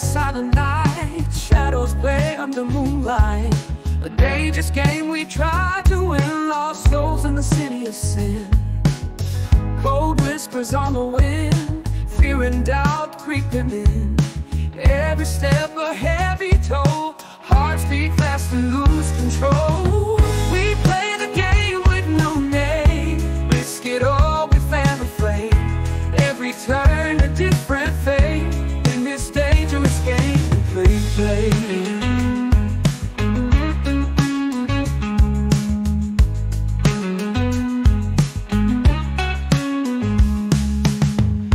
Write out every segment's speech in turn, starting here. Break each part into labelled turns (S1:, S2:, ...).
S1: silent night. Shadows play under moonlight. A dangerous game we try to win. Lost souls in the city of sin. Cold whispers on the wind. Fear and doubt creeping in. Every step a heavy toll. Hearts beat fast and lose control. We play the game with no name. Risk it all, we fan the flame. Every turn a different fate we play, play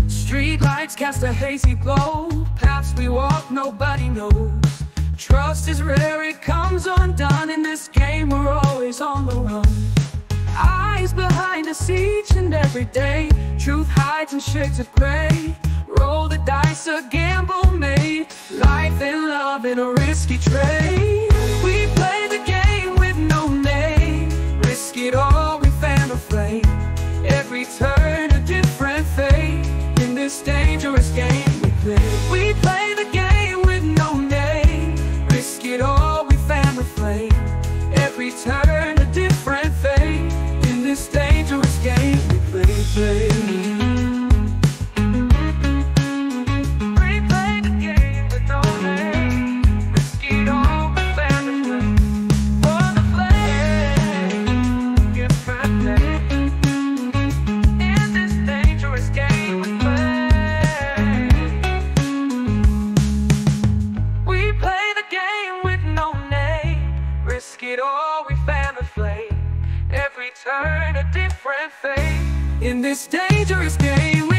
S1: Street lights cast a hazy glow. Paths we walk, nobody knows. Trust is rare, it comes undone. In this game, we're always on the run. Eyes behind us each and every day. Truth hides in shades of gray. Roll the dice, a gamble made. Life and in a risky trade it all, we fan the flame. Every turn a different fate. In this dangerous game